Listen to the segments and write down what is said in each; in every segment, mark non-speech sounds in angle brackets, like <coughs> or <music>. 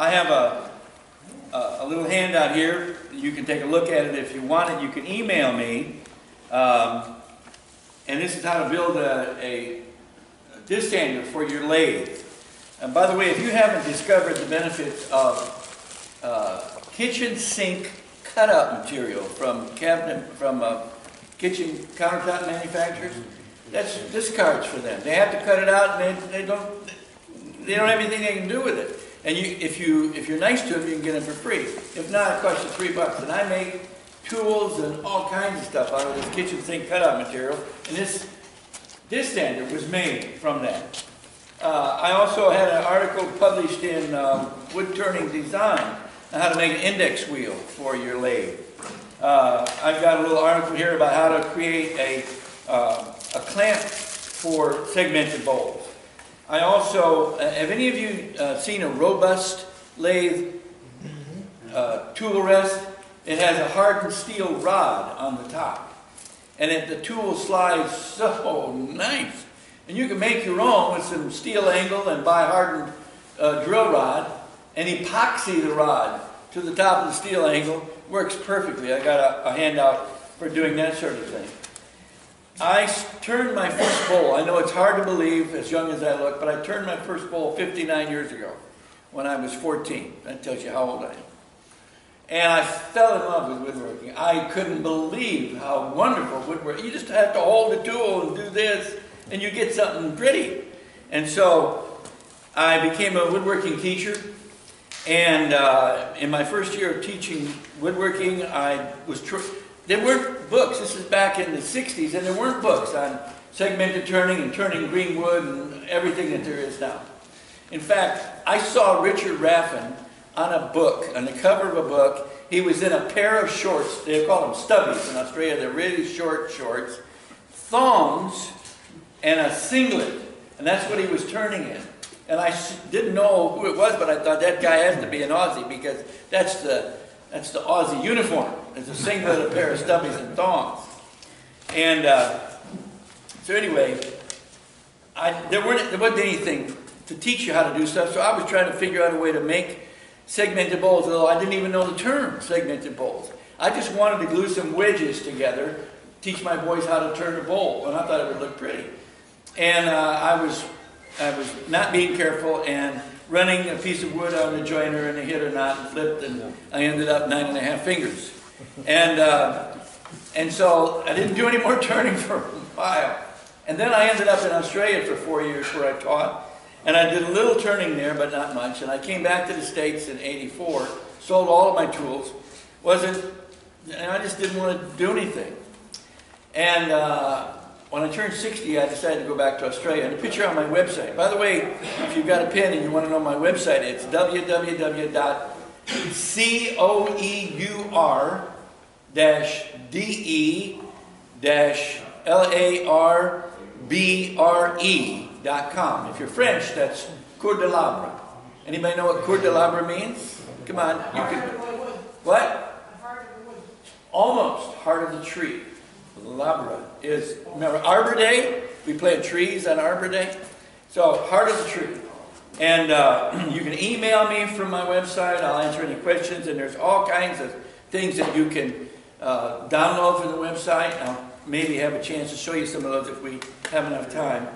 I have a, a, a little handout here. You can take a look at it if you want it. You can email me. Um, and this is how to build a, a disc sander for your lathe. And by the way, if you haven't discovered the benefits of uh, kitchen sink cutout material from cabinet from uh, kitchen countertop manufacturers, that's discards for them. They have to cut it out, and they, they don't they don't have anything they can do with it. And you, if you if you're nice to them, you can get them for free. If not, it costs you three bucks. And I make tools and all kinds of stuff out of this kitchen sink cutout material, and this this sander was made from that. Uh, I also had an article published in um, Wood Turning Design on how to make an index wheel for your lathe. Uh, I've got a little article here about how to create a, uh, a clamp for segmented bowls. I also, uh, have any of you uh, seen a robust lathe uh, tool rest? It has a hardened steel rod on the top. And it, the tool slides so nice. And you can make your own with some steel angle and buy hardened uh, drill rod and epoxy the rod to the top of the steel angle. Works perfectly. I got a, a handout for doing that sort of thing. I turned my first bowl. I know it's hard to believe as young as I look, but I turned my first bowl 59 years ago when I was 14. That tells you how old I am. And I fell in love with woodworking. I couldn't believe how wonderful woodworking. You just have to hold the tool and do this, and you get something pretty. And so I became a woodworking teacher. And uh, in my first year of teaching woodworking, I was. There weren't books. This is back in the 60s, and there weren't books on segmented turning and turning green wood and everything that there is now. In fact, I saw Richard Raffan on a book, on the cover of a book. He was in a pair of shorts. They call them stubbies in Australia. They're really short shorts, thongs, and a singlet. And that's what he was turning in. And I didn't know who it was, but I thought that guy has to be an Aussie because that's the, that's the Aussie uniform. It's a singlet, a pair of stubbies, and thongs. And uh, so anyway, I, there, weren't, there wasn't anything to teach you how to do stuff, so I was trying to figure out a way to make segmented bowls, although I didn't even know the term segmented bowls. I just wanted to glue some wedges together, teach my boys how to turn a bowl, and I thought it would look pretty. And uh, I was I was not being careful and running a piece of wood on the joiner and it hit a knot and flipped, and I ended up nine and a half fingers. And uh, and so I didn't do any more <laughs> turning for a while. And then I ended up in Australia for four years where I taught. And I did a little turning there, but not much. And I came back to the States in 84, sold all of my tools. Wasn't, and I just didn't want to do anything. And uh, when I turned 60, I decided to go back to Australia. And a picture on my website. By the way, if you've got a pen and you want to know my website, it's www.coeur-de-larbre dot com. If you're French, that's coeur de l'arbre. Anybody know what coeur de l'arbre means? Come on, you can. What? Almost heart of the tree. Labra is remember Arbor Day. We plant trees on Arbor Day. So heart of the tree. And uh, <clears throat> you can email me from my website. I'll answer any questions. And there's all kinds of things that you can uh, download from the website. I'll maybe have a chance to show you some of those if we have enough time.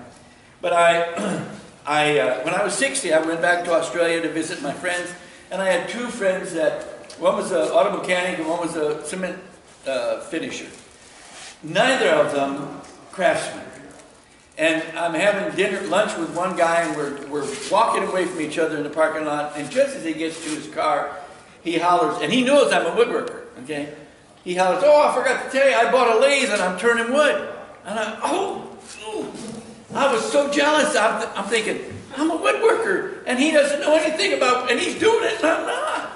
But I, <clears throat> I uh, when I was 60, I went back to Australia to visit my friends, and I had two friends that, one was an auto mechanic and one was a cement uh, finisher. Neither of them craftsmen. And I'm having dinner, lunch with one guy, and we're, we're walking away from each other in the parking lot, and just as he gets to his car, he hollers, and he knows I'm a woodworker, okay? He hollers, oh, I forgot to tell you, I bought a lathe and I'm turning wood. And I, oh, ooh. I was so jealous. I'm, th I'm thinking, I'm a woodworker, and he doesn't know anything about, and he's doing it, and I'm not.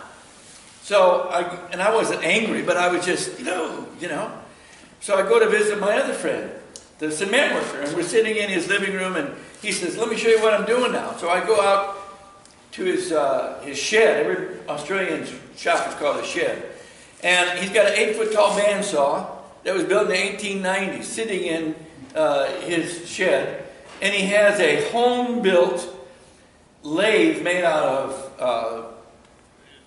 So, I, and I wasn't angry, but I was just, no, you know. So I go to visit my other friend, the cement worker, and we're sitting in his living room, and he says, let me show you what I'm doing now. So I go out to his, uh, his shed. Every Australian shop is called a shed. And he's got an eight-foot tall bandsaw that was built in the 1890s, sitting in uh, his shed and he has a home-built lathe made out of uh,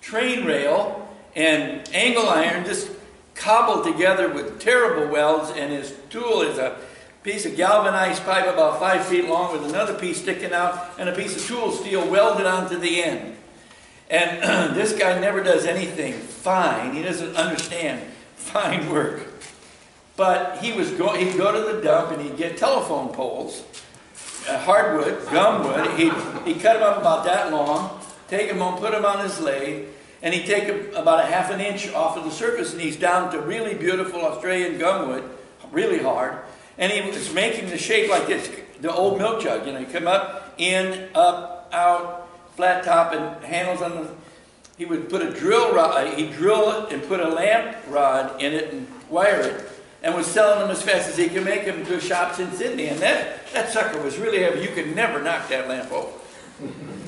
train rail and angle iron just cobbled together with terrible welds, and his tool is a piece of galvanized pipe about five feet long with another piece sticking out and a piece of tool steel welded onto the end. And <clears throat> this guy never does anything fine. He doesn't understand <laughs> fine work. But he was go he'd go to the dump and he'd get telephone poles, uh, hardwood, gumwood. He'd, he'd cut them up about that long, take them home, put them on his lathe, and he'd take about a half an inch off of the surface and he's down to really beautiful Australian gumwood, really hard. And he was making the shape like this, the old milk jug. You know, you come up, in, up, out, flat top, and handles on the. He would put a drill rod, he'd drill it and put a lamp rod in it and wire it, and was selling them as fast as he could make them to shops in Sydney. And that, that sucker was really heavy. You could never knock that lamp over.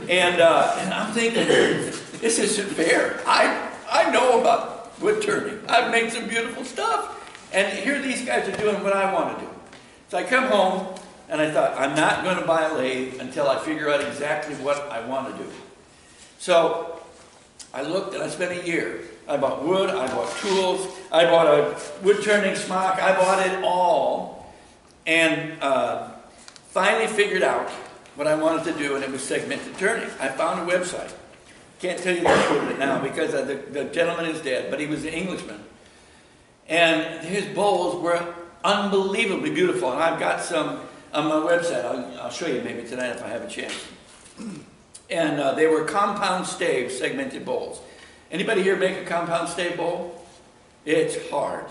And, uh, and I'm thinking, this isn't fair. I, I know about wood turning. I've made some beautiful stuff. And here these guys are doing what I want to do. So I come home and I thought, I'm not going to buy a lathe until I figure out exactly what I want to do. So I looked and I spent a year. I bought wood, I bought tools, I bought a wood turning smock, I bought it all. And uh, finally figured out what I wanted to do, and it was segmented turning. I found a website. Can't tell you the name of it now because the, the gentleman is dead, but he was an Englishman. And his bowls were unbelievably beautiful, and I've got some on my website. I'll, I'll show you maybe tonight if I have a chance. <clears throat> And uh, they were compound stave segmented bowls. Anybody here make a compound stave bowl? It's hard.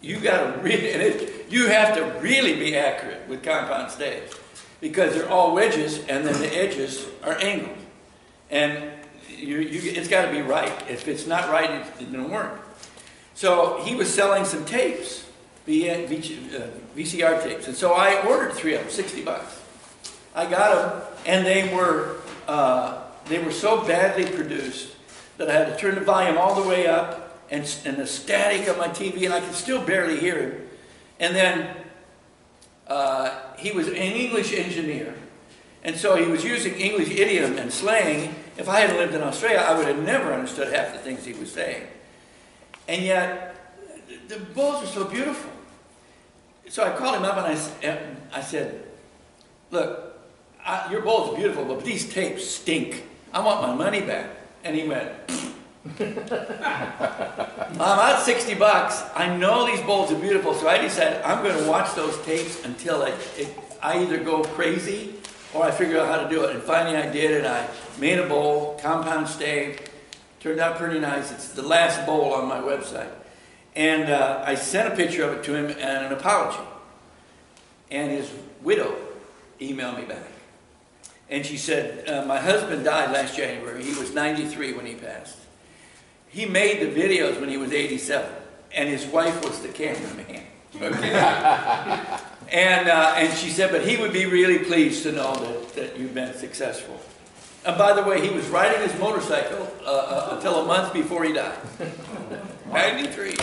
You got to <laughs> really, and it, you have to really be accurate with compound staves because they're all wedges and then the edges are angled. And you, you, it's got to be right. If it's not right, it, doesn't work. So he was selling some tapes, VCR uh, tapes. And so I ordered three of them, 60 bucks. I got them, and they were, uh, they were so badly produced that I had to turn the volume all the way up and, and the static of my TV, and I could still barely hear him. And then uh, he was an English engineer, and so he was using English idiom and slang. If I had lived in Australia, I would have never understood half the things he was saying. And yet, the bowls were so beautiful. So I called him up and I, I said, look, I, your are beautiful, but these tapes stink. I want my money back. And he went, <laughs> I'm out 60 bucks. I know these bowls are beautiful, so I decided I'm going to watch those tapes until I, it, I either go crazy or I figure out how to do it. And finally I did, and I made a bowl, compound stave. Turned out pretty nice. It's the last bowl on my website. And uh, I sent a picture of it to him and an apology. And his widow emailed me back. And she said, uh, my husband died last January. He was 93 when he passed. He made the videos when he was 87, and his wife was the cameraman. Okay? <laughs> and, uh, and she said, but he would be really pleased to know that, that you've been successful. And by the way, he was riding his motorcycle uh, uh, until a month before he died. <laughs> 93.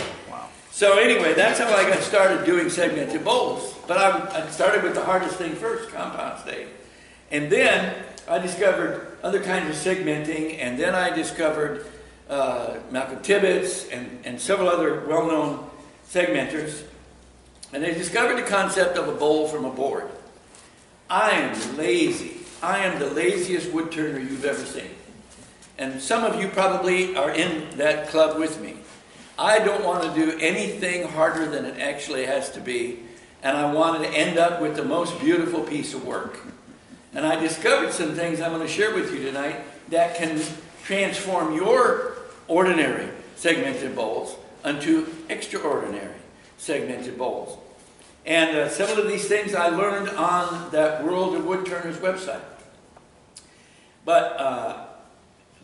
So anyway, that's how I got started doing segmented bowls. But I, I started with the hardest thing first, compound stave. And then I discovered other kinds of segmenting, and then I discovered uh, Malcolm Tibbetts and, and several other well-known segmenters. And they discovered the concept of a bowl from a board. I am lazy. I am the laziest wood turner you've ever seen. And some of you probably are in that club with me. I don't want to do anything harder than it actually has to be. And I wanted to end up with the most beautiful piece of work. And I discovered some things I'm going to share with you tonight that can transform your ordinary segmented bowls unto extraordinary segmented bowls. And uh, several of these things I learned on that World of Woodturners website. But uh,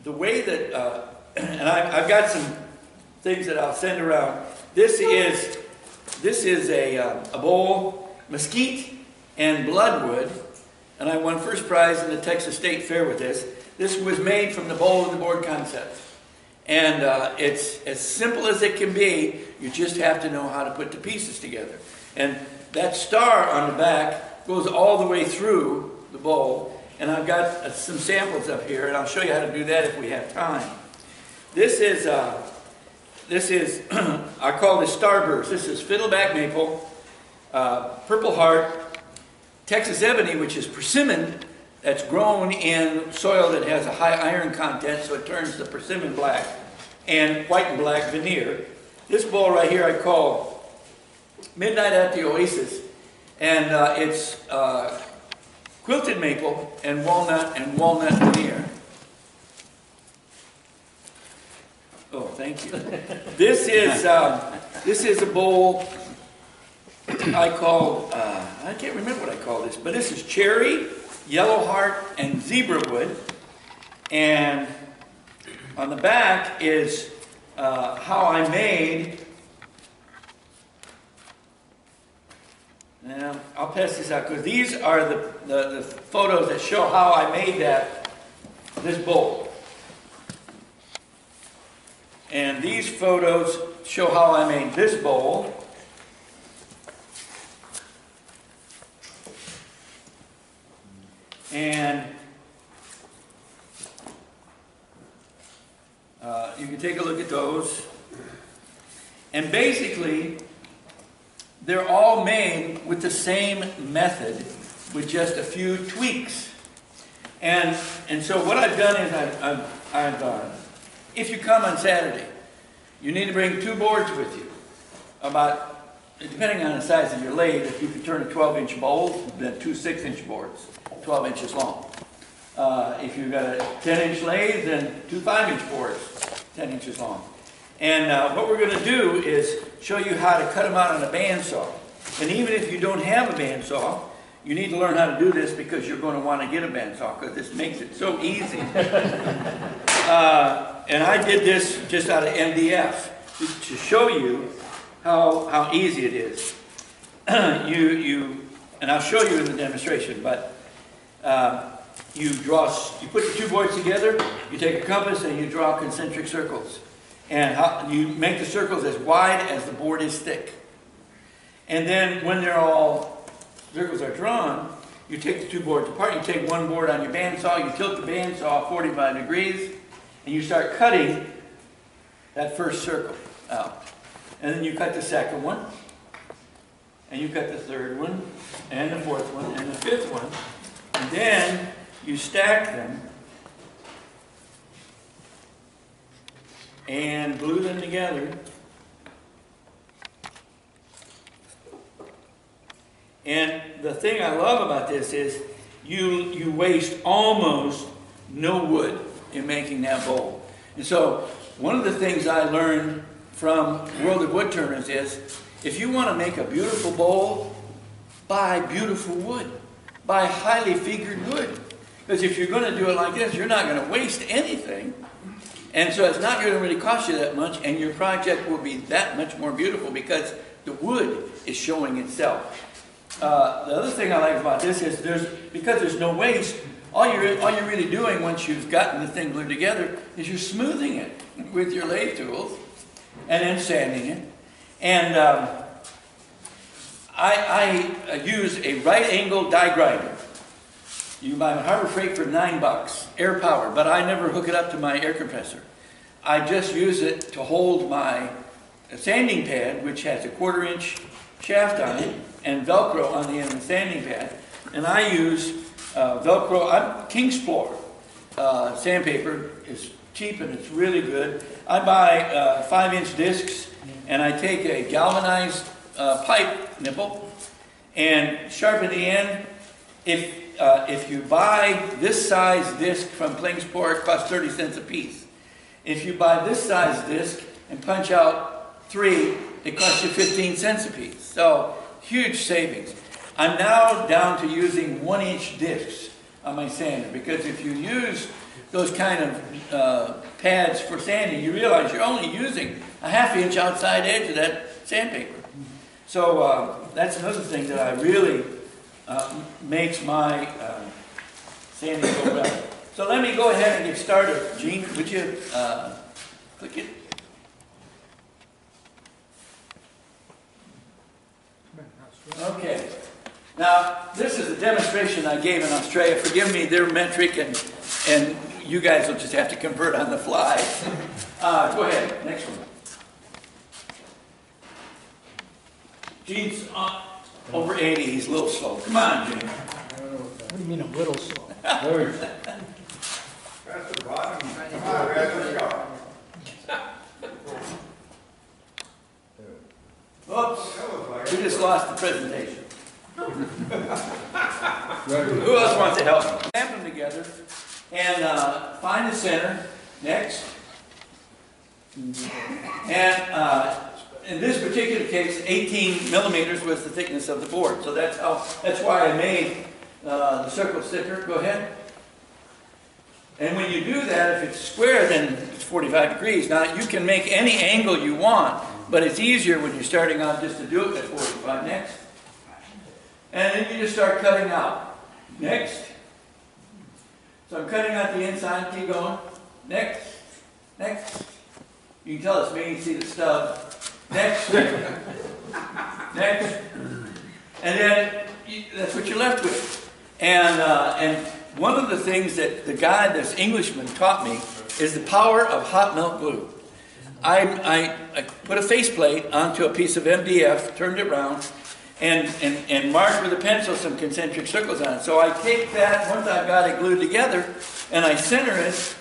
the way that, uh, <clears throat> and I, have got some things that I'll send around. This is, this is a, uh, a bowl, mesquite and bloodwood, and I won first prize in the Texas State Fair with this. This was made from the bowl and the board concept. And uh, it's as simple as it can be. You just have to know how to put the pieces together. And that star on the back goes all the way through the bowl. And I've got uh, some samples up here, and I'll show you how to do that if we have time. This is, uh, this is, <clears throat> I call this Starburst. This is fiddleback maple, uh, purple heart, Texas ebony, which is persimmon, that's grown in soil that has a high iron content, so it turns the persimmon black, and white and black veneer. This bowl right here I call Midnight at the Oasis, and uh, it's uh, quilted maple and walnut and walnut veneer. Oh, thank you. <laughs> This is, um, this is a bowl I call, uh, I can't remember what I call this, but this is cherry, yellow heart, and zebra wood. And on the back is uh, how I made. Now, I'll pass this out because these are the, the, the photos that show how I made that, this bowl. And these photos show how I made this bowl. And uh, you can take a look at those. And basically, they're all made with the same method with just a few tweaks. And, and so what I've done is I've, I've, I've uh, if you come on Saturday, you need to bring two boards with you. About, depending on the size of your lathe, if you can turn a 12 inch bowl, then two 6 inch boards, 12 inches long. Uh, if you've got a 10 inch lathe, then two 5 inch boards, 10 inches long. And uh, what we're going to do is show you how to cut them out on a bandsaw. And even if you don't have a bandsaw, you need to learn how to do this because you're going to want to get a bandsaw because this makes it so easy. <laughs> uh, and I did this just out of MDF to, show you how, how easy it is. <clears throat> you, you, and I'll show you in the demonstration, but uh, you draw, you put the two boards together, you take a compass and you draw concentric circles. And how, you make the circles as wide as the board is thick. And then when they're all, circles are drawn, you take the two boards apart, you take one board on your bandsaw, you tilt the bandsaw 45 degrees, and you start cutting that first circle out. And then you cut the second one, and you cut the third one, and the fourth one, and the fifth one. And then you stack them and glue them together. And the thing I love about this is you, you waste almost no wood in making that bowl. And so one of the things I learned from World of Woodturners is if you want to make a beautiful bowl, buy beautiful wood. Buy highly figured wood. Because if you're going to do it like this, you're not going to waste anything. And so it's not going to really cost you that much, and your project will be that much more beautiful because the wood is showing itself. Uh, the other thing I like about this is there's because there's no waste. All you're all you're really doing once you've gotten the thing glued together is you're smoothing it with your lathe tools, and then sanding it. And um, I, I use a right angle die grinder. You buy them Harbor Freight for nine bucks, air power, but I never hook it up to my air compressor. I just use it to hold my sanding pad, which has a quarter inch shaft on it, and Velcro on the end of the sanding pad. And I use uh, Velcro, I'm Klingspor uh, sandpaper is cheap and it's really good. I buy uh, five inch discs and I take a galvanized uh, pipe nipple and sharpen the end. If uh, if you buy this size disc from Klingspor, it costs 30 cents a piece. If you buy this size disc and punch out three, it costs you 15 cents a piece. So huge savings. I'm now down to using one inch discs on my sander because if you use those kind of uh, pads for sanding, you realize you're only using a half inch outside edge of that sandpaper. So uh, that's another thing that I really uh, makes my uh, sanding go well. So let me go ahead and get started. Gene, would you uh, click it? Okay. Now, this is a demonstration I gave in Australia. Forgive me, they're metric and, and you guys will just have to convert on the fly. Uh, go ahead, next one. Gene's uh, over 80, he's a little slow. Come on, Gene. What do you mean a little slow? <laughs> That's the bottom. Come on, guys. Oops, That was like. we just lost the presentation. Who else wants to help? Stamp them together and uh, find the center. Next. And uh, in this particular case, 18 millimeters was the thickness of the board. So that's how. That's why I made uh, the circle sticker. Go ahead. And when you do that, if it's square, then it's 45 degrees. Now you can make any angle you want, but it's easier when you're starting out just to do it at 45. Next. And then you just start cutting out. Next. So I'm cutting out the inside, keep going. Next. Next. You can tell it's me, you see the stub. Next. <laughs> Next. And then you, that's what you're left with. And, uh, and one of the things that the guy, this Englishman, taught me is the power of hot melt glue. I, I, I put a faceplate onto a piece of MDF, turned it around, and, and, and marked with a pencil some concentric circles on it. So I take that, once I've got it glued together, and I center it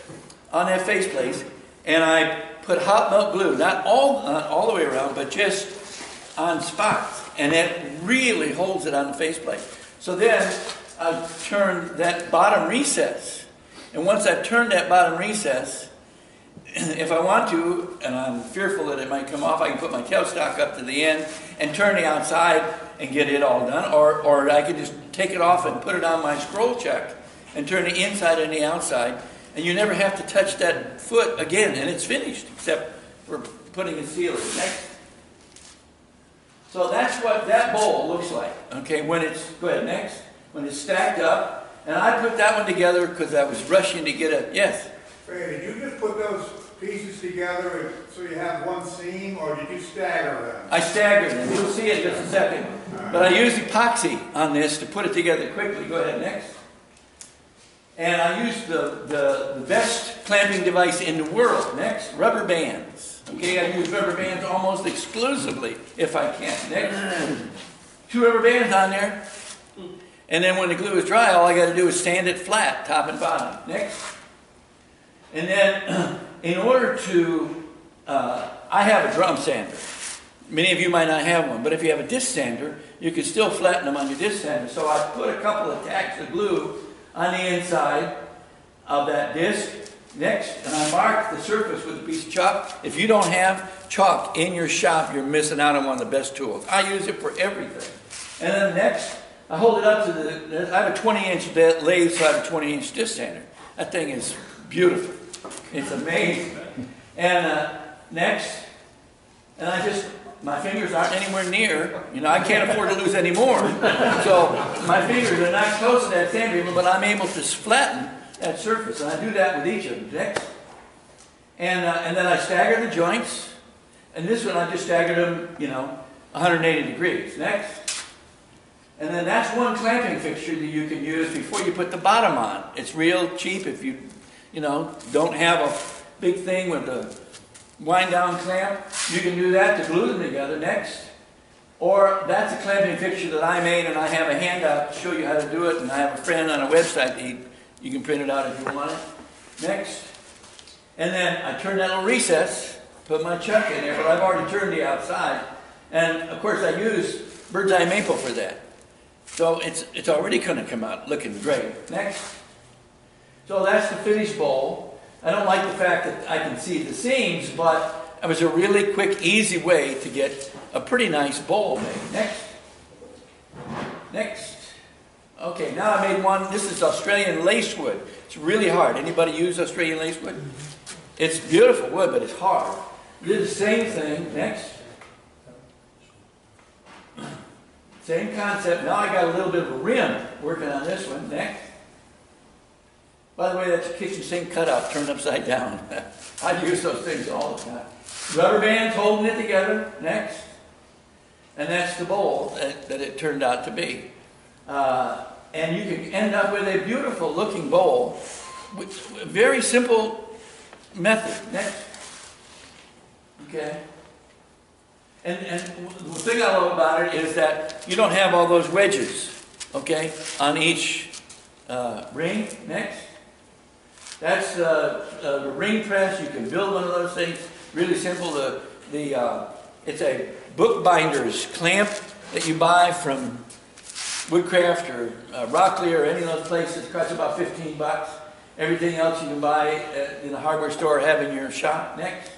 on that faceplate, and I put hot melt glue, not all, not all the way around, but just on spots. And that really holds it on the face plate. So then I turn that bottom recess. And once I've turned that bottom recess, <clears throat> if I want to, and I'm fearful that it might come off, I can put my tailstock up to the end and turn the outside and get it all done. Or, or I could just take it off and put it on my scroll chuck and turn the inside and the outside. And you never have to touch that foot again, and it's finished, except for putting a in. Next. So that's what that bowl looks like. Okay, when it's, go ahead, next. When it's stacked up. And I put that one together because I was rushing to get it. yes. Did you just put those pieces together and- so you have one seam, or did you stagger them? I staggered them. You'll see it in just a second. But I used epoxy on this to put it together quickly. Go ahead, next. And I used the, the, the best clamping device in the world. Next, rubber bands. Okay, I use rubber bands almost exclusively if I can. Next. Two rubber bands on there. And then when the glue is dry, all I got to do is sand it flat, top and bottom. Next. And then, <clears throat> in order to, uh, I have a drum sander. Many of you might not have one, but if you have a disc sander, you can still flatten them on your disc sander. So I put a couple of tacks of glue on the inside of that disc. Next, and I mark the surface with a piece of chalk. If you don't have chalk in your shop, you're missing out on one of the best tools. I use it for everything. And then next, I hold it up to the, I have a 20 inch lathe, so I have a 20 inch disc sander. That thing is beautiful. It's amazing. And uh, next, and I just, my fingers aren't anywhere near, you know, I can't afford to lose any more. So my fingers are not close to that sandpaper, but I'm able to flatten that surface. And I do that with each of them. Next. And, uh, and then I stagger the joints. And this one I just staggered them, you know, 180 degrees. Next. And then that's one clamping fixture that you can use before you put the bottom on. It's real cheap if you, you know, don't have a big thing with a wind down clamp. You can do that to glue them together. Next. Or that's a clamping fixture that I made and I have a handout to show you how to do it. And I have a friend on a website, that you can print it out if you want it. Next. And then I turn that little recess, put my chuck in there, but I've already turned the outside. And of course I use bird's eye maple for that. So it's, it's already going to come out looking great. Next. So that's the finished bowl. I don't like the fact that I can see the seams, but it was a really quick, easy way to get a pretty nice bowl made. Next. Next. Okay, now I made one. This is Australian lacewood. It's really hard. Anybody use Australian lacewood? It's beautiful wood, but it's hard. Did the same thing. Next. Same concept. Now I got a little bit of a rim working on this one. Next. By the way, that's a kitchen sink cutout turned upside down. <laughs> I use those things all the time. Rubber bands holding it together. Next. And that's the bowl that, that it turned out to be. Uh, and you can end up with a beautiful looking bowl with- very simple method. Next. Okay. And, and the thing I love about it is that you don't have all those wedges, okay, on each uh, ring. Next. That's uh, uh, the ring press. You can build one of those things. Really simple. The the uh, it's a bookbinder's clamp that you buy from Woodcraft or uh, Rockler or any of those places. It Costs about 15 bucks. Everything else you can buy uh, in the hardware store, have in your shop. Next.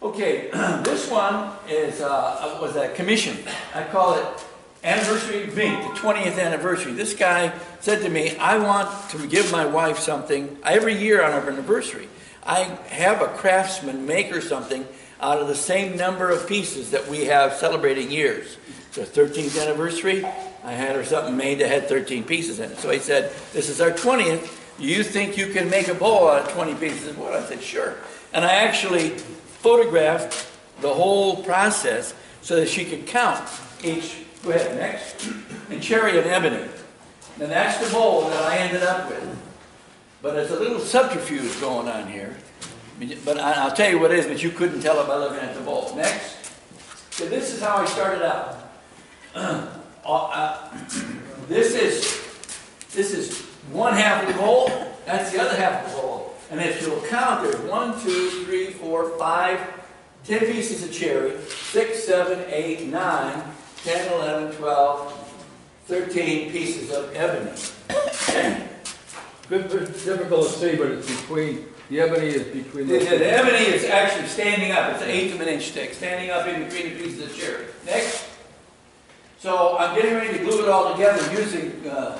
Okay, <clears throat> this one is uh, was a commission. I call it Anniversary of Vink, the 20th anniversary. This guy said to me, I want to give my wife something every year on our anniversary. I have a craftsman make her something out of the same number of pieces that we have celebrating years. So 13th anniversary, I had her something made that had 13 pieces in it. So he said, this is our 20th. You think you can make a bowl out of 20 pieces of wood? I said, sure. And I actually photographed the whole process so that she could count each. Go ahead, next. And cherry and ebony. And that's the bowl that I ended up with. But there's a little subterfuge going on here. But I'll tell you what it is, but you couldn't tell it by looking at the bowl. Next. So this is how I started out. <clears throat> Uh, uh, This is, this is one half of the bowl, that's the other half of the bowl. And if you'll count, there's one, two, three, four, five, ten pieces of cherry, six, seven, eight, nine, ten, eleven, twelve, thirteen pieces of ebony. Good, difficult to see, but it's between, the ebony is between The, the. the ebony is actually standing up, it's an eighth of an inch thick, standing up in between the pieces of cherry. Next. So I'm getting ready to glue it all together using, uh,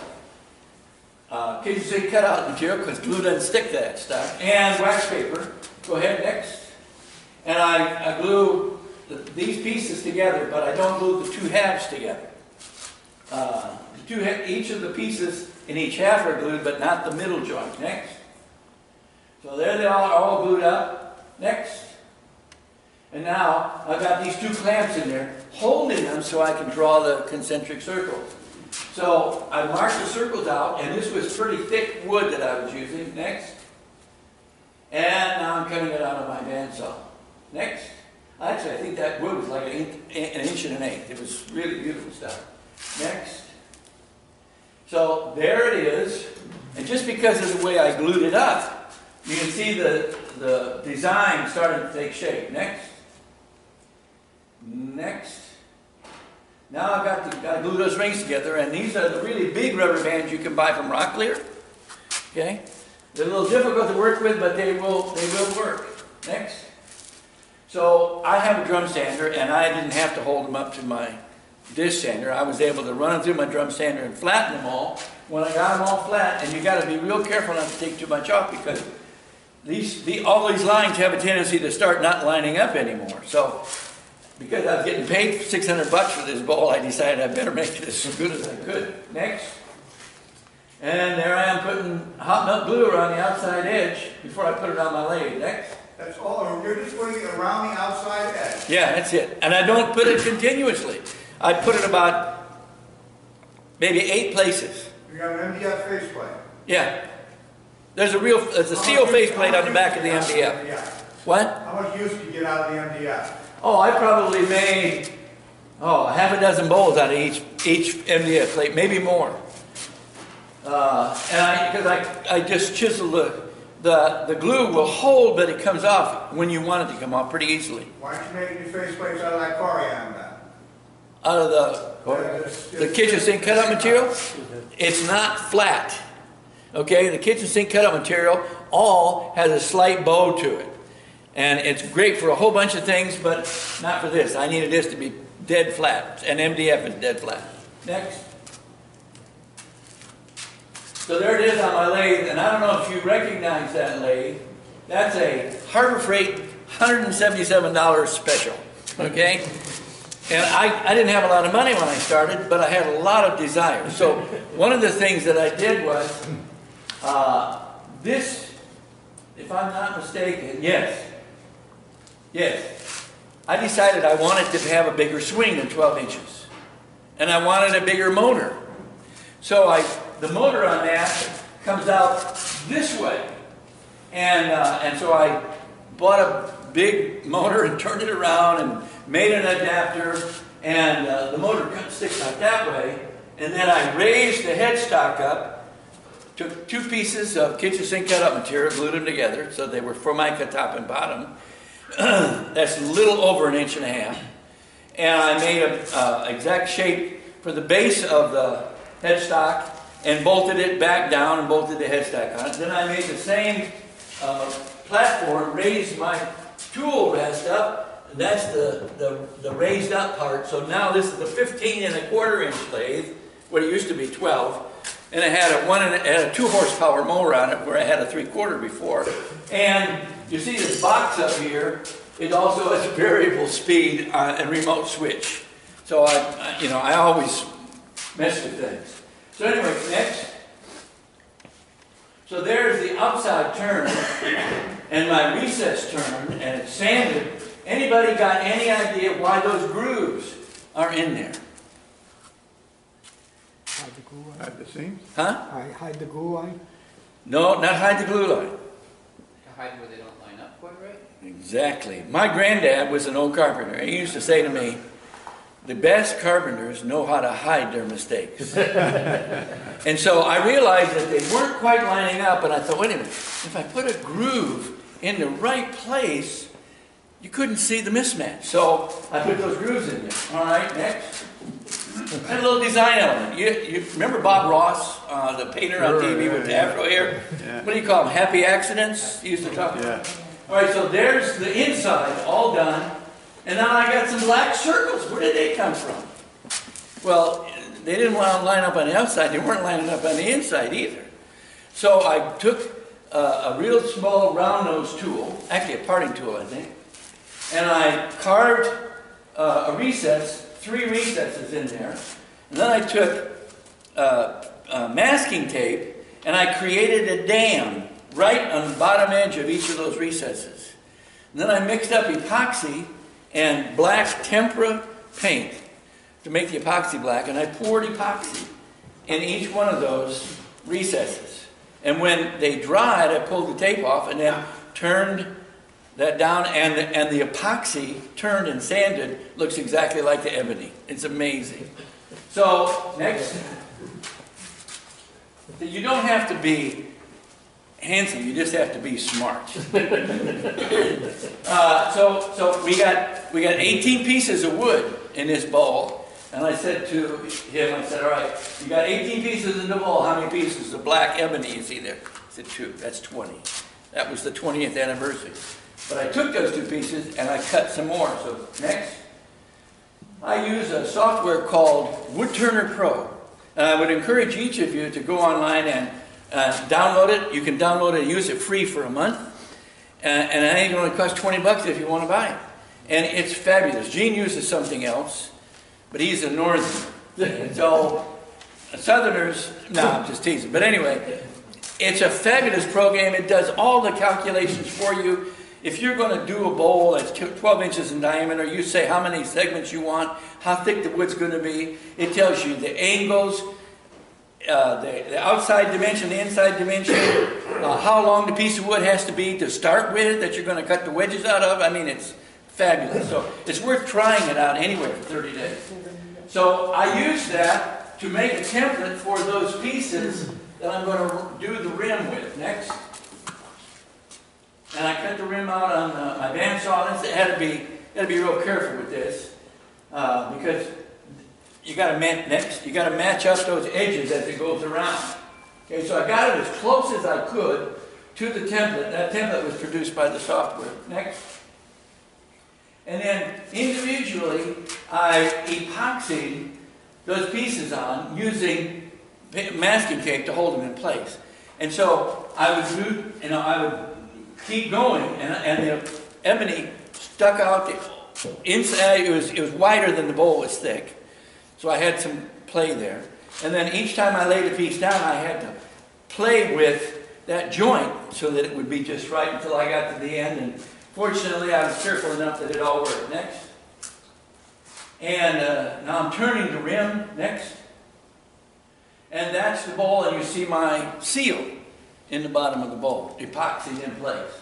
uh, kitchen sink cutout material, because glue doesn't stick to that stuff, and wax paper. Go ahead, next. And I, I glue the, these pieces together, but I don't glue the two halves together. Uh, two, each of the pieces in each half are glued, but not the middle joint. Next. So there they are, all glued up. Next. And now I've got these two clamps in there, holding them so I can draw the concentric circles. So I marked the circles out, and this was pretty thick wood that I was using. Next. And now I'm cutting it out of my bandsaw. Next. Actually, I think that wood was like an inch, an inch and an eighth. It was really beautiful stuff. Next. So there it is. And just because of the way I glued it up, you can see the, the design starting to take shape. Next. Next. Now I've got to I glue those rings together, and these are the really big rubber bands you can buy from Rockler. Okay? They're a little difficult to work with, but they will, they will work. Next. So I have a drum sander, and I didn't have to hold them up to my disc sander. I was able to run them through my drum sander and flatten them all. When I got them all flat, and you got to be real careful not to take too much off because these, the, all these lines have a tendency to start not lining up anymore. So because I was getting paid 600 bucks for this bowl, I decided I better make it as good as I could. Next. And there I am putting hot melt glue around the outside edge before I put it on my lathe. Next. That's all, you're just putting it around the outside edge. Yeah, that's it. And I don't put it continuously. I put it about maybe eight places. You got an MDF faceplate. Yeah. There's a real, there's a steel faceplate on the back of the MDF. Yeah. What? How much use do you get out of the MDF? Oh, I probably made, oh, half a dozen bowls out of each, each MDF plate, maybe more. Uh, and I, because I, I just chisel the, the, the glue will hold, but it comes off when you want it to come off pretty easily. Why aren't you making your faceplates out of that corian then? Out of the, the kitchen sink cutout material, it's not flat. Okay, the kitchen sink cutout material all has a slight bow to it. And it's great for a whole bunch of things, but not for this. I needed this to be dead flat, and MDF is dead flat. Next. So there it is on my lathe, and I don't know if you recognize that lathe. That's a Harbor Freight $177 special, okay? And I, I didn't have a lot of money when I started, but I had a lot of desire. So one of the things that I did was, uh, this, if I'm not mistaken, yes, yes, I decided I wanted to have a bigger swing than 12 inches, and I wanted a bigger motor. So I, the motor on that comes out this way. And, uh, and so I bought a big motor and turned it around and made an adapter. And uh, the motor sticks out that way. And then I raised the headstock up, took two pieces of kitchen sink cut up material, glued them together so they were formica top and bottom. <clears throat> That's a little over an inch and a half. And I made a uh, exact shape for the base of the headstock and bolted it back down and bolted the headstock on it. Then I made the same uh, platform, raised my tool rest up. That's the, the, the raised up part. So now this is the 15 and a quarter inch lathe, what it used to be 12. And it had a one and had a two horsepower mower on it where I had a three quarter before. And you see this box up here, it also has <laughs> variable speed uh, and remote switch. So I, I, you know, I always mess with things. So anyway, next. So there's the upside turn and my recess turn, and it's sanded. Anybody got any idea why those grooves are in there? Hide the glue line. At the seams? Huh? Hide, hide the glue line. No, not hide the glue line. To hide where they don't line up quite right? Exactly. My granddad was an old carpenter. He used to say to me, the best carpenters know how to hide their mistakes. <laughs> and so I realized that they weren't quite lining up, and I thought, wait a minute, if I put a groove in the right place, you couldn't see the mismatch. So I put those grooves in there. All right, next. A little design element. You, you remember Bob Ross, uh, the painter on Sure, TV with the yeah, afro hair? Yeah. What do you call them? Happy accidents? He used to talk Yeah. all right, so there's the inside, all done. And now I got some black circles. Where did they come from? Well, they didn't want to line up on the outside. They weren't lining up on the inside either. So I took uh, a real small round nose tool, actually a parting tool, I think, and I carved uh, a recess, three recesses in there. And then I took uh, uh, masking tape and I created a dam right on the bottom edge of each of those recesses. And then I mixed up epoxy and black tempera paint to make the epoxy black, and I poured epoxy in each one of those recesses. And when they dried, I pulled the tape off and then turned that down, and the, and the epoxy turned and sanded looks exactly like the ebony. It's amazing. So, next. You don't have to be handsome, you just have to be smart. <laughs> uh, so, so we got we got 18 pieces of wood in this bowl, and I said to him, I said, "All right, you got 18 pieces in the bowl. How many pieces of black ebony you see there?" He said, two. That's 20. That was the 20th anniversary. But I took those two pieces and I cut some more. So next, I use a software called Woodturner Pro. And I would encourage each of you to go online and uh, download it. You can download it and use it free for a month. Uh, and it ain't going to cost 20 bucks if you want to buy it. And it's fabulous. Gene uses something else, but he's a northerner. <laughs> so, southerners, no, I'm just teasing. But anyway, it's a fabulous program. It does all the calculations for you. If you're going to do a bowl that's 12 inches in diameter, you say how many segments you want, how thick the wood's going to be. It tells you the angles, uh, the, the outside dimension, the inside dimension, uh, how long the piece of wood has to be to start with that you're going to cut the wedges out of. I mean, it's fabulous. So it's worth trying it out anyway for 30 days. So I use that to make a template for those pieces that I'm going to do the rim with next. And I cut the rim out on uh, my bandsaw. This had to be, got to be real careful with this uh, because you got to next. You got to match up those edges as it goes around. Okay, so I got it as close as I could to the template. That template was produced by the software. Next. And then individually, I epoxied those pieces on using masking tape to hold them in place. And so I would do, you know, I would keep going, and, and the ebony stuck out the inside. It was it was wider than the bowl was thick, so I had some play there. And then each time I laid a piece down, I had to play with that joint so that it would be just right until I got to the end. And fortunately, I was careful enough that it all worked. Next. And uh, now I'm turning the rim next. And that's the bowl, and you see my seal. in the bottom of the bowl, epoxy in place.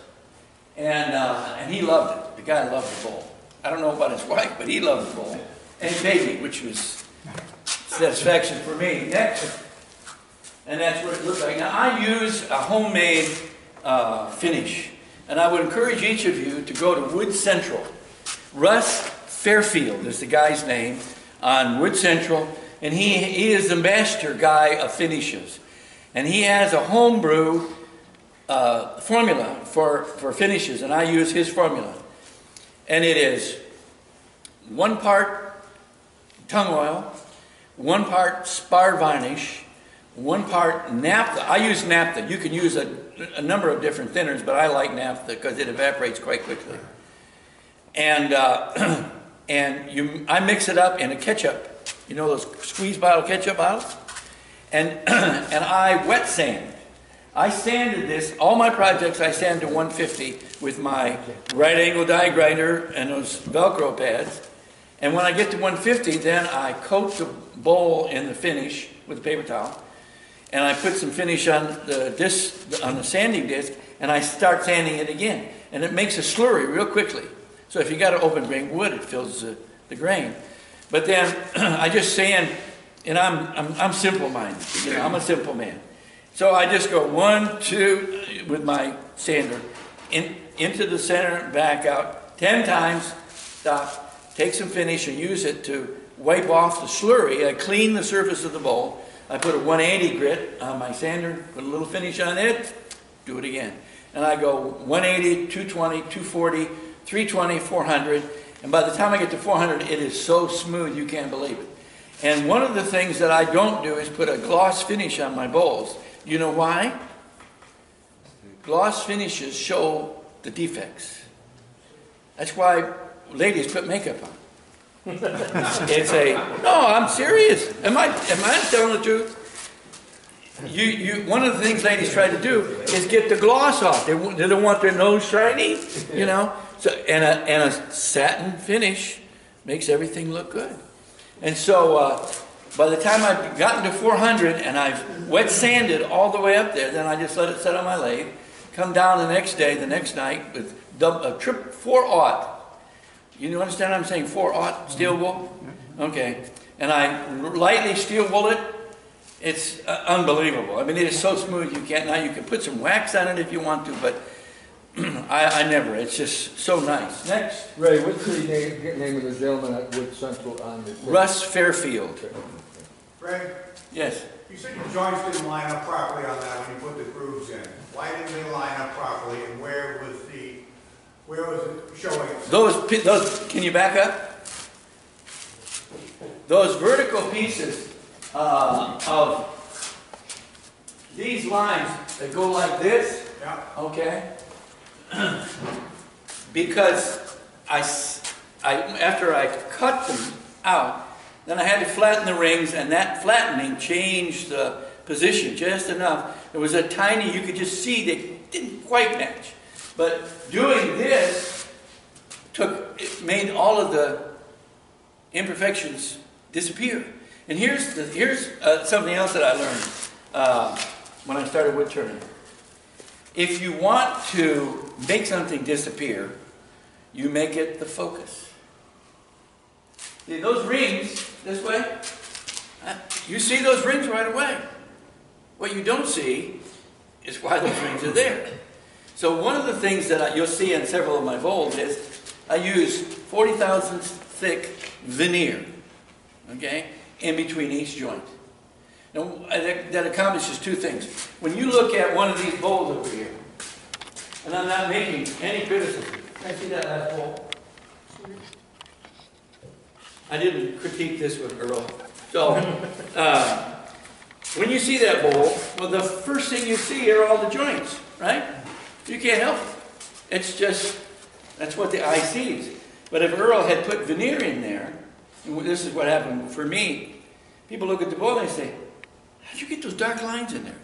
And, uh, and he loved it. The guy loved the bowl. I don't know about his wife, but he loved the bowl. And me, which was satisfaction for me. Next, and that's what it looks like. Now, I use a homemade uh, finish, and I would encourage each of you to go to Wood Central. Russ Fairfield is the guy's name on Wood Central, and he, he is the master guy of finishes. And he has a homebrew uh, formula for, for finishes, and I use his formula. And it is one part tung oil, one part spar varnish, one part naphtha. I use naphtha. You can use a, a number of different thinners, but I like naphtha because it evaporates quite quickly. And uh, <clears throat> and you, I mix it up in a ketchup. You know those squeeze bottle ketchup bottles, and <clears throat> and I wet sand. I sanded this. All my projects I sand to 150 with my right angle die grinder and those Velcro pads. And when I get to 150, then I coat the bowl in the finish with a paper towel, and I put some finish on the disc, on the sanding disc, and I start sanding it again. And it makes a slurry real quickly. So if you got an open grain wood, it fills the, the grain. But then <clears throat> I just sand, and I'm, I'm, I'm simple minded. You know, I'm a simple man. So I just go one, two with my sander in, into the center, back out 10 times, stop, take some finish and use it to wipe off the slurry. I clean the surface of the bowl. I put a 180 grit on my sander, put a little finish on it, do it again. And I go 180, 220, 240, 320, 400. And by the time I get to 400, it is so smooth you can't believe it. And one of the things that I don't do is put a gloss finish on my bowls. You know why? Gloss finishes show the defects. That's why ladies put makeup on. <laughs> it's a no. I'm serious. Am I? Am I telling the truth? You, you. One of the things ladies try to do is get the gloss off. They, they don't want their nose shiny, you know. So and a and a satin finish makes everything look good. And so uh, by the time I've gotten to 400 and I've wet sanded all the way up there, then I just let it set on my lathe. Come down the next day, the next night with a trip four aught. You understand what I'm saying? Four aught steel wool? Okay. And I lightly steel wool it. It's uh, unbelievable. I mean, it is so smooth you can't. Now you can put some wax on it if you want to, but <clears throat> I, I never. It's just so nice. Next, Ray, what's the name, name of the gentleman at Wood Central on the? Russ Fairfield. Ray. Yes. you said your joints didn't line up properly on that when you put the grooves in. Why didn't they line up properly and where was the, where was it showing? Those, those, can you back up? Those vertical pieces uh, of these lines that go like this, Yeah, okay? <clears throat> Because I, I- after I cut them out, then I had to flatten the rings, and that flattening changed the position just enough. It was a tiny, you could just see they didn't quite match. But doing this took, it made all of the imperfections disappear. And here's, the, here's uh, something else that I learned uh, when I started wood turning. If you want to make something disappear, you make it the focus. See, those rings, this way, uh, you see those rings right away. What you don't see is why those rings are there. So one of the things that I, you'll see in several of my bowls is I use 40 thousandths thick veneer, okay, in between each joint. Now, that, that accomplishes two things. When you look at one of these bowls over here, and I'm not making any criticism, can I see that last bowl? I didn't critique this with Earl. So, uh, when you see that bowl, well, the first thing you see are all the joints, right? You can't help it. It's just, that's what the eye sees. But if Earl had put veneer in there, and this is what happened for me, people look at the bowl and say, how'd you get those dark lines in there?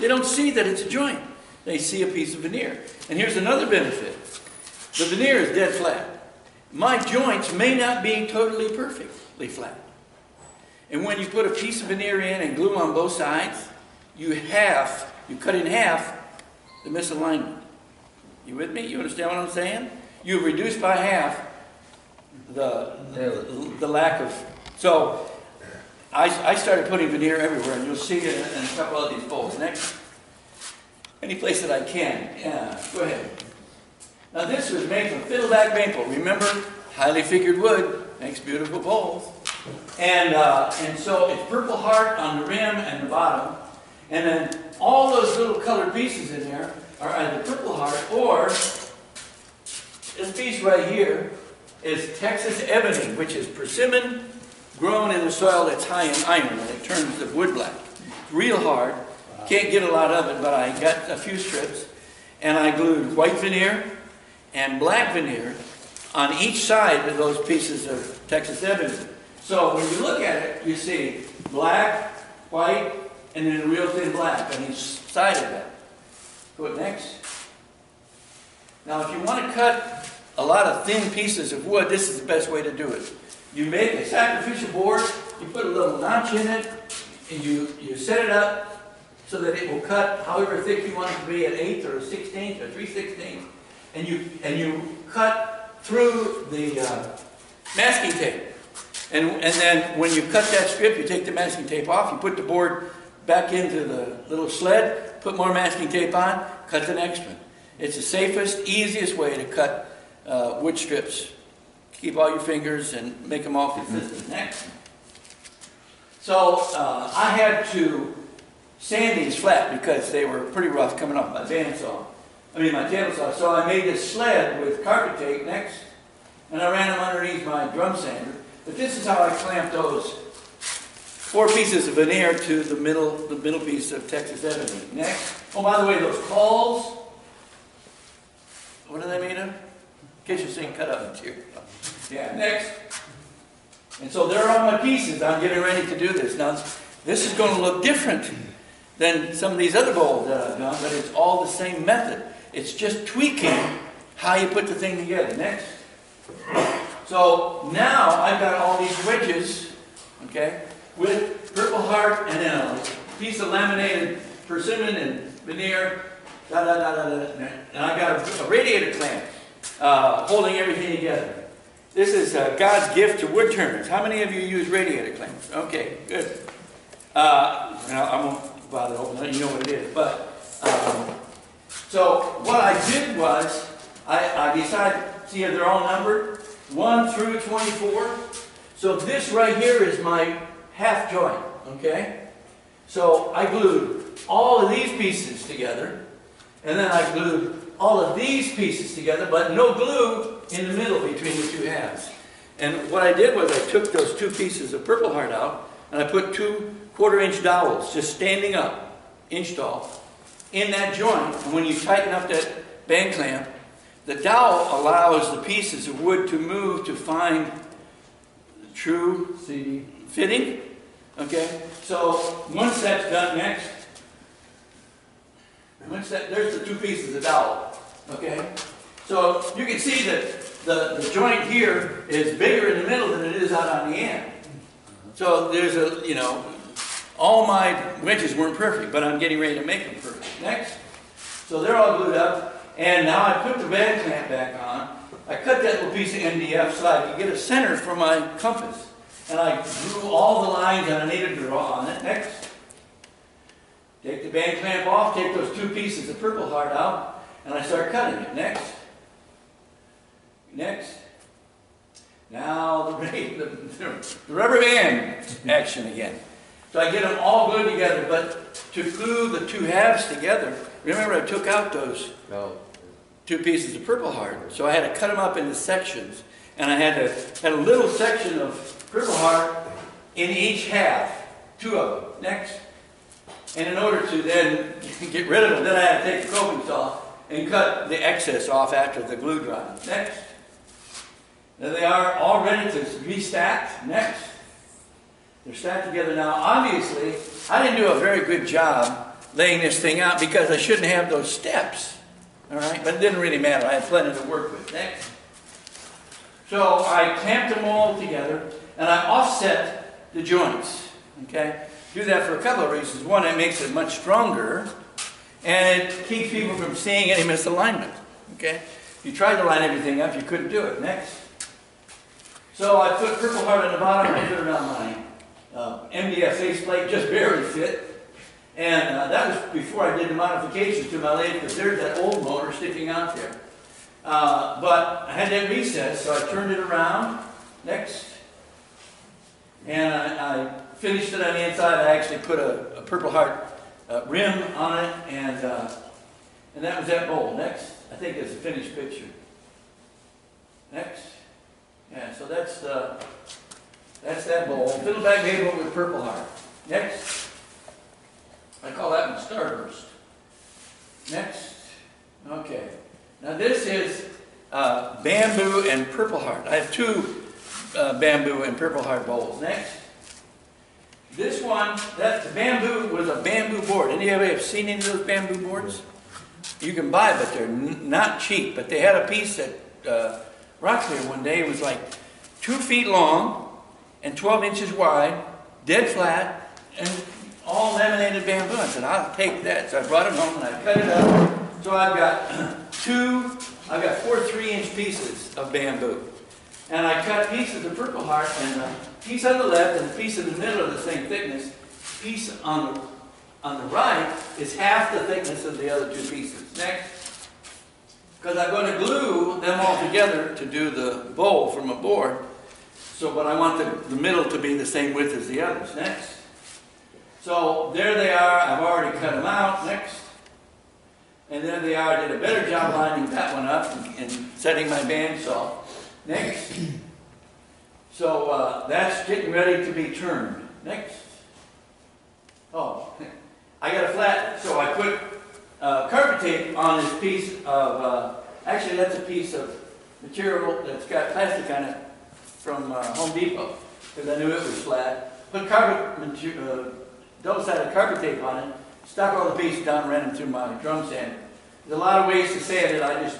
They don't see that it's a joint. They see a piece of veneer. And here's another benefit. The veneer is dead flat. My joints may not be totally perfectly flat. And when you put a piece of veneer in and glue on both sides, you have you cut in half the misalignment. You with me? You understand what I'm saying? You've reduced by half the, the lack of, so I, I started putting veneer everywhere, and you'll see it in in a couple of these bowls. Next. Any place that I can, yeah, go ahead. Now this was made from fiddleback maple, remember? Highly figured wood, makes beautiful bowls. And, uh, and so it's purple heart on the rim and the bottom. And then all those little colored pieces in there are either purple heart or this piece right here is Texas ebony, which is persimmon grown in a soil that's high in iron and it turns the wood black. Real hard. Can't get a lot of it, but I got a few strips. And I glued white veneer and black veneer on each side of those pieces of Texas ebony. So when you look at it, you see black, white, and then real thin black on each side of that. Go next. Now, if you want to cut a lot of thin pieces of wood, this is the best way to do it. You make a sacrificial board, you put a little notch in it, and you, you set it up so that it will cut however thick you want it to be, an eighth or a sixteenth or three sixteenths, and you, and you cut through the uh, masking tape. And, and then when you cut that strip, you take the masking tape off, you put the board back into the little sled, put more masking tape on, cut the next one. It's the safest, easiest way to cut uh, wood strips. Keep all your fingers and make them all consistent. Next. So uh, I had to sand these flat because they were pretty rough coming off my bandsaw. I mean my table saw. So I made this sled with carpet tape next, and I ran them underneath my drum sander. But this is how I clamped those four pieces of veneer to the middle, the middle piece of Texas ebony. Next. Oh, by the way, those cauls, what are they made of? Kitchen sink cut up material. Yeah, next. And so there are my pieces. I'm getting ready to do this. Now, this is going to look different than some of these other bowls that I've done, but it's all the same method. It's just tweaking how you put the thing together. Next. So now I've got all these wedges, okay, with purple heart and a piece of laminated persimmon and veneer, da da da da da, and I got a, a radiator clamp uh, holding everything together. This is uh, God's gift to wood turners. How many of you use radiator clamps? Okay, good. Uh, I won't bother opening it, you know what it is. But, um, so what I did was, I, I decided, see how they're all numbered? 1 through 24. So this right here is my half joint, okay? So I glued all of these pieces together, and then I glued all of these pieces together, but no glue in the middle between the two halves. And what I did was I took those two pieces of purple heart out, and I put two quarter inch dowels, just standing up, inch tall, in that joint. And when you tighten up that band clamp, the dowel allows the pieces of wood to move to find the true CD. Fitting. Okay, so once that's done next, once that, there's the two pieces of dowel. Okay, so you can see that the, the joint here is bigger in the middle than it is out on the end. So there's a, you know, all my wedges weren't perfect, but I'm getting ready to make them perfect. Next. So they're all glued up, and now I put the band clamp back on. I cut that little piece of MDF so I can get a center for my compass. And I drew all the lines that I needed to draw on it. Next. Take the band clamp off, take those two pieces of purple heart out, and I start cutting it. Next. Next. Now <laughs> the, the, the rubber band action again. So I get them all glued together, but to glue the two halves together, remember I took out those Oh. two pieces of purple heart. So I had to cut them up into sections. And I had to had a little section of purple heart in each half, two of them. Next. And in order to then <laughs> get rid of them, then I had to take the coping saw and cut the excess off after the glue dries. Next. There they are, all ready to be stacked. Next. They're stacked together now. Obviously, I didn't do a very good job laying this thing out because I shouldn't have those steps. All right, but it didn't really matter. I had plenty to work with. Next. So I clamped them all together and I offset the joints. Okay? Do that for a couple of reasons. One, it makes it much stronger. And it keeps people from seeing any misalignment, okay? You tried to line everything up, you couldn't do it. Next. So I put Purple Heart on the bottom, I put it on my uh, MDF faceplate, just barely fit. And uh, that was before I did the modifications to my lathe, because there's that old motor sticking out there. Uh, but I had that recess, so I turned it around. Next. And I, I finished it on the inside. I actually put a, a Purple Heart uh, rim on it, and uh, and that was that bowl. Next, I think it's a finished picture. Next, yeah. So that's the that's that bowl. Fiddleback Maple with Purple Heart. Next, I call that one Starburst. Next, okay. Now this is uh, bamboo and Purple Heart. I have two uh, bamboo and Purple Heart bowls. Next. This one, that the bamboo was a bamboo board. Any of you have seen any of those bamboo boards? You can buy, but they're not cheap. But they had a piece at uh, Rockler one day. It was like two feet long and 12 inches wide, dead flat, and all laminated bamboo. I said, I'll take that. So I brought it home and I cut it up. So I've got <clears throat> two, I've got four three-inch pieces of bamboo. And I cut pieces of Purple Heart, and a piece on the left and a piece in the middle of the same thickness. Piece on the, on the right is half the thickness of the other two pieces. Next. Because I'm going to glue them all together to do the bowl from a board. So, but I want the, the middle to be the same width as the others. Next. So there they are. I've already cut them out. Next. And there they are. I did a better job lining that one up and, and setting my bandsaw. Next. So uh, that's getting ready to be turned. Next. Oh, <laughs> I got a flat, so I put uh, carpet tape on this piece of, uh, actually that's a piece of material that's got plastic on it from uh, Home Depot, because I knew it was flat. Put carpet, uh, double-sided carpet tape on it, stuck all the pieces down, ran them through my drum sander. There's a lot of ways to sand it, I just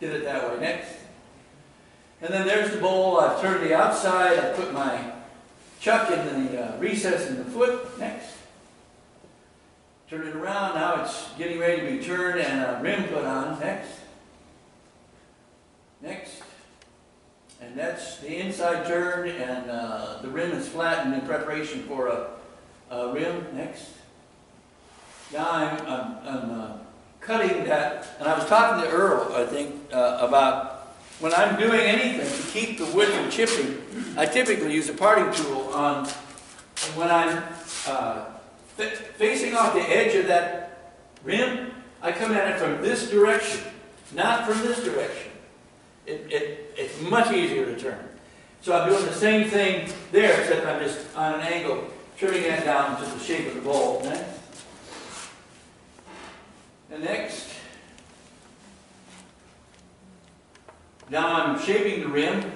did it that way. Next. And then there's the bowl. I've turned the outside. I put my chuck in the uh, recess in the foot. Next. Turn it around. Now it's getting ready to be turned and a rim put on. Next. Next. And that's the inside turn and uh, the rim is flattened in preparation for a, a rim. Next. Now I'm, I'm, I'm uh, cutting that, and I was talking to Earl, I think, uh, about when I'm doing anything to keep the wood from chipping, I typically use a parting tool on, when I'm uh, facing off the edge of that rim, I come at it from this direction, not from this direction. It, it, it's much easier to turn. So I'm doing the same thing there, except I'm just on an angle, trimming that down to the shape of the bowl. Next. And next. Now I'm shaping the rim.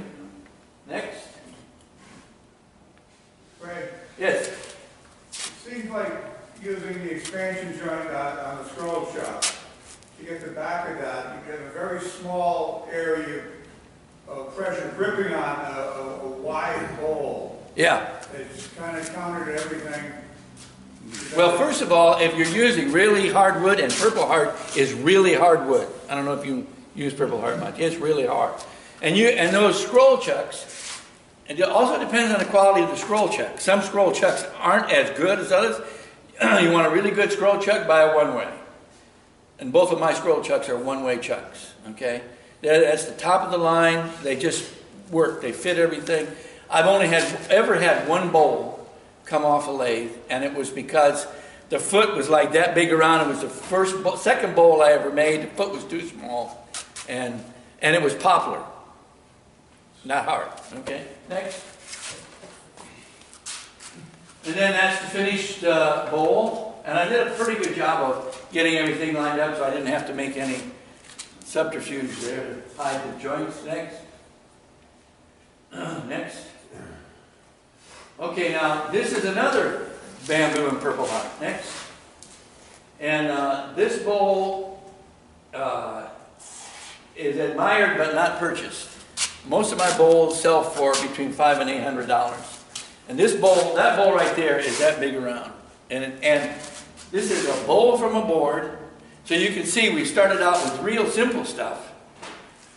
Next. Fred, Yes. it seems like using the expansion joint on, on the scroll chuck, to get the back of that, you get a very small area of pressure gripping on a, a, a wide hole. Yeah. It's kind of counter to everything. Well, first of all, if you're using really hard wood, and Purple Heart is really hard wood. I don't know if you use Purple Heart much. It's really hard. And you and those scroll chucks, and it also depends on the quality of the scroll chuck. Some scroll chucks aren't as good as others. <clears throat> you want a really good scroll chuck, buy a Oneway. And both of my scroll chucks are Oneway chucks. Okay, that's the top of the line. They just work. They fit everything. I've only had ever had one bowl come off a lathe, and it was because the foot was like that big around. It was the first, second bowl I ever made. The foot was too small, and and it was poplar, not hard. Okay, next. And then that's the finished uh, bowl, and I did a pretty good job of getting everything lined up, so I didn't have to make any subterfuge there to hide the joints. Next. <clears throat> next. Okay, now this is another bamboo and purple heart. Next. And uh, this bowl uh, is admired but not purchased. Most of my bowls sell for between five and eight hundred dollars. And this bowl, that bowl right there is that big around. And, and this is a bowl from a board So you can see, we started out with real simple stuff,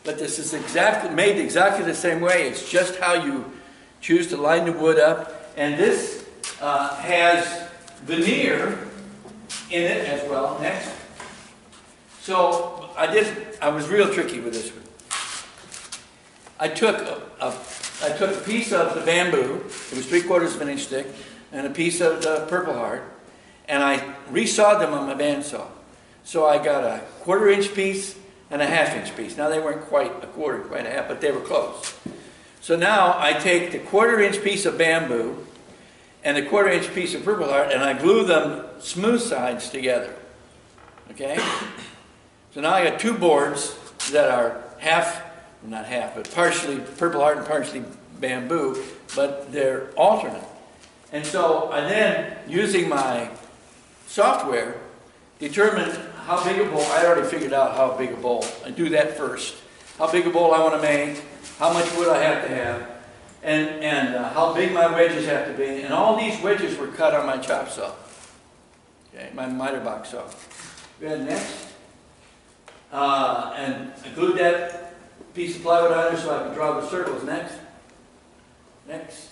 but this is exactly, made exactly the same way. It's just how you choose to line the wood up. And this uh, has veneer in it as well. Next. So I did, I was real tricky with this one. I took a, a, I took a piece of the bamboo, it was three quarters of an inch thick, and a piece of the purple heart, and I resawed them on my bandsaw. So I got a quarter inch piece and a half inch piece. Now they weren't quite a quarter, quite a half, but they were close. So now I take the quarter inch piece of bamboo and the quarter inch piece of purple heart and I glue them smooth sides together. Okay? So now I got two boards that are half, not half, but partially purple heart and partially bamboo, but they're alternate. And so I then, using my software, determined how big a bowl, I already figured out how big a bowl. I do that first. How big a bowl I want to make, how much wood I have to have, and, and uh, how big my wedges have to be. And all these wedges were cut on my chop saw. Okay, my miter box saw. Go ahead next. Uh, and I glued that piece of plywood on there so I could draw the circles. Next. Next.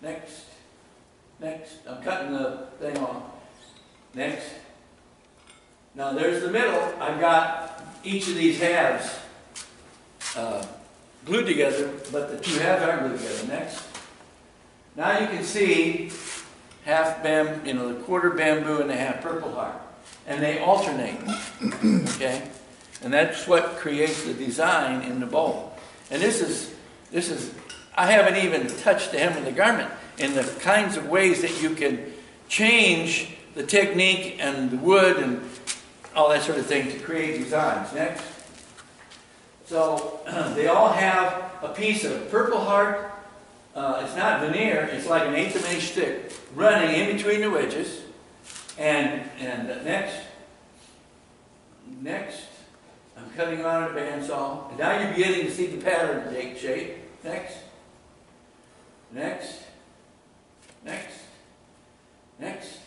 Next. Next. I'm cutting the thing off. Next. Now there's the middle. I've got each of these halves uh, glued together, but the two halves aren't glued together. Next. Now you can see half bam, you know, the quarter bamboo and the half purple heart. And they alternate. Okay? And that's what creates the design in the bowl. And this is, this is, I haven't even touched the hem of the garment in the kinds of ways that you can change the technique and the wood and all that sort of thing to create designs. Next. So <clears throat> they all have a piece of purple heart. Uh, it's not veneer, it's like an eighth of an inch thick, running in between the wedges. And, and next, next, I'm cutting around a bandsaw. And now you're beginning to see the pattern take shape. Next, next, next, next.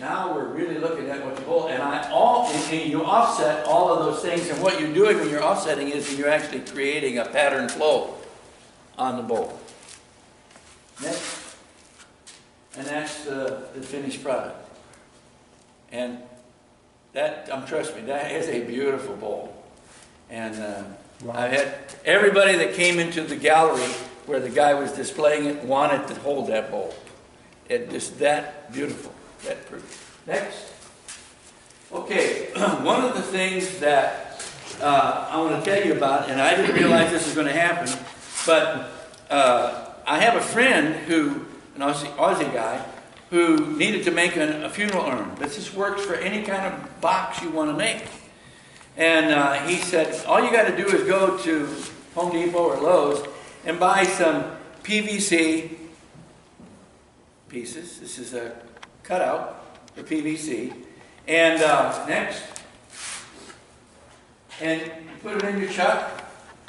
Now we're really looking at what the bowl, and I all, and you offset all of those things, and what you're doing when you're offsetting is you're actually creating a pattern flow on the bowl. Next. And that's the, the finished product. And that, um, trust me, that is a beautiful bowl. And uh, I had everybody that came into the gallery where the guy was displaying it wanted to hold that bowl. It is that beautiful, that pretty. Next. Okay, <clears throat> one of the things that uh, I want to tell you about, and I didn't realize this was going to happen, but uh, I have a friend who an Aussie, Aussie guy, who needed to make an, a funeral urn. But this works for any kind of box you want to make. And uh, he said, all you got to do is go to Home Depot or Lowe's and buy some PVC pieces. This is a cutout for PVC. And uh, next, and put it in your chuck.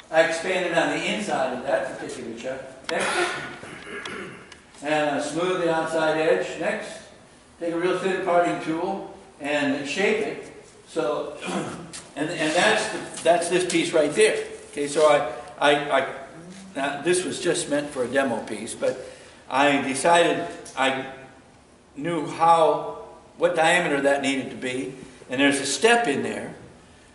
I expanded on the inside of that particular chuck. Next and smooth the outside edge. Next, take a real thin parting tool and shape it. So, <clears throat> and, and that's, the, that's this piece right there. Okay, so I, I, I now this was just meant for a demo piece, but I decided I knew how, what diameter that needed to be, and there's a step in there.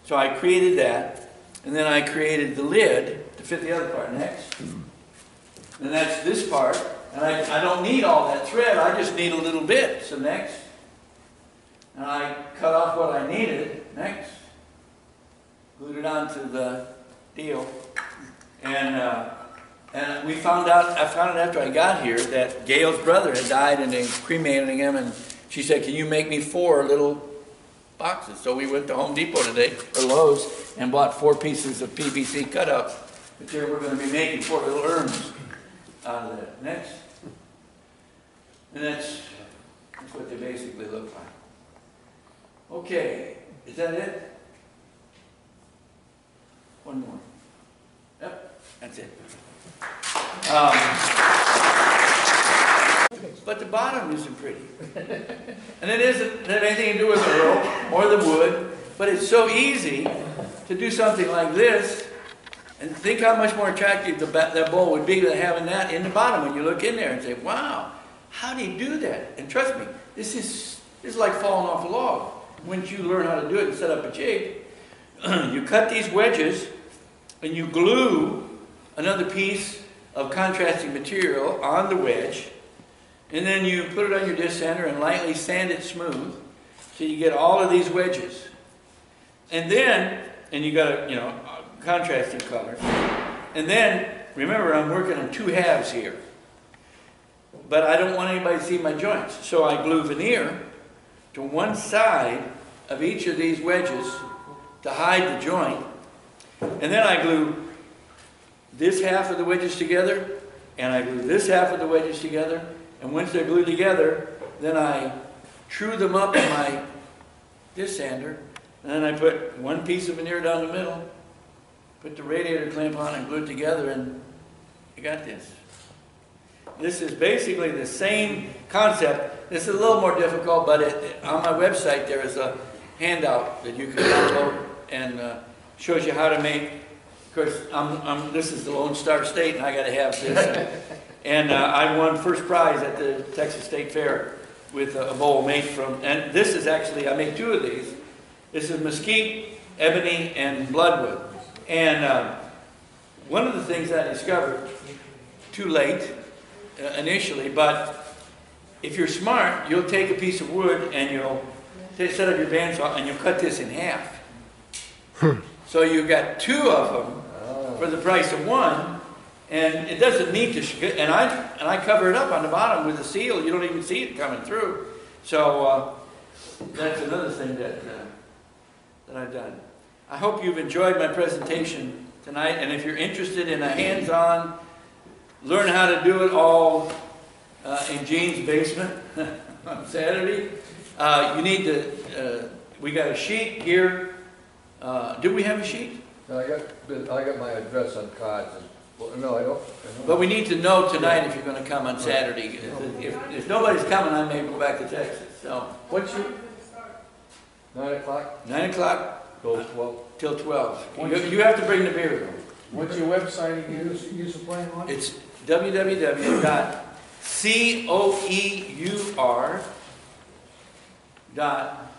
So I created that, and then I created the lid to fit the other part next. And that's this part, and I, I don't need all that thread, I just need a little bit. So next. And I cut off what I needed. Next. Glued it onto the deal. And, uh, and we found out, I found out after I got here that Gail's brother had died and they cremated him. And she said, Can you make me four little boxes? So we went to Home Depot today, or Lowe's, and bought four pieces of PVC cutout material. We're going to be making four little urns out of that. Next. And that's, that's what they basically look like. Okay, is that it? One more. Yep, that's it. Um, but the bottom isn't pretty. And it isn't have anything to do with the rope or the wood, but it's so easy to do something like this. And think how much more attractive the, that bowl would be than having that in the bottom when you look in there and say, wow, how do you do that? And trust me, this is, this is like falling off a log. Once you learn how to do it and set up a jig, <clears throat> you cut these wedges and you glue another piece of contrasting material on the wedge, and then you put it on your disc sander and lightly sand it smooth, so you get all of these wedges. And then, and you got a, you know, contrasting color. And then, remember, I'm working on two halves here. But I don't want anybody to see my joints, so I glue veneer to one side of each of these wedges to hide the joint. And then I glue this half of the wedges together, and I glue this half of the wedges together, and once they're glued together, then I true them up in my disc sander, and then I put one piece of veneer down the middle, put the radiator clamp on and glue it together, and you got this. This is basically the same concept. This is a little more difficult, but it, on my website there is a handout that you can download and uh, shows you how to make. Of course, I'm, I'm, this is the Lone Star State, and I got to have this. <laughs> and uh, I won first prize at the Texas State Fair with a, a bowl made from. And this is actually I made two of these. This is mesquite, ebony, and bloodwood. And uh, one of the things I discovered too late initially, but if you're smart, you'll take a piece of wood and you'll set up your bandsaw and you'll cut this in half. so you've got two of them for the price of one, and it doesn't need to. And I and I cover it up on the bottom with a seal. You don't even see it coming through. So uh, that's another thing that uh, that I've done. I hope you've enjoyed my presentation tonight, and if you're interested in a hands-on learn how to do it all uh, in Gene's basement <laughs> on Saturday. Uh, you need to, uh, we got a sheet here. Uh, do we have a sheet? No, I got, I got my address on cards and, well, no, I don't. I don't. But we need to know tonight if you're going to come on Saturday. If, if, if nobody's coming, I may go back to Texas. So, What's your? Nine o'clock, 9 o'clock go twelve. till 12. You, you have to bring the beer, though. What's your website again? Use, use the plain one? It's www.coeur dot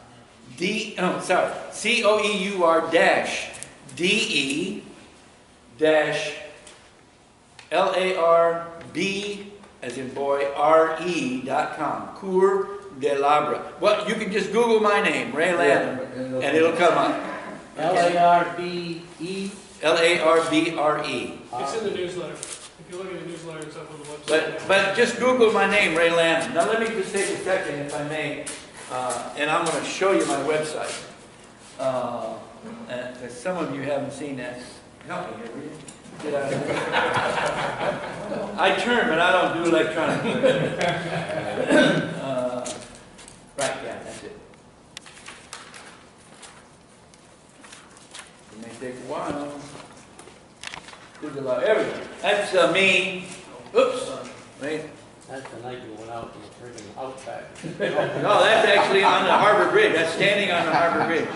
D, oh, sorry, C-O-E-U-R dash D-E dash L-A-R-B as in boy, R-E dot com, Coeur de l'arbre. Well, you can just Google my name, Ray Lanham, and it'll come up. L A R B E. L-A-R-B-R-E. It's in the newsletter. If you look at the newsletter, it's up on the website. But, but just Google my name, Ray Lanham. Now let me just take a second, if I may, uh, and I'm gonna show you my website. Uh, 'cause some of you haven't seen that. Help me here, will you? <laughs> I turn, but I don't do electronic. <coughs> Uh, Right, yeah, that's it. It may take a while. Good luck, everything. That's uh, me. Oops, wait. That's the night you went out in the friggin' outback. <laughs> No, that's actually on the Harbor Bridge. That's standing on the Harbor Bridge.